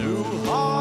too hard.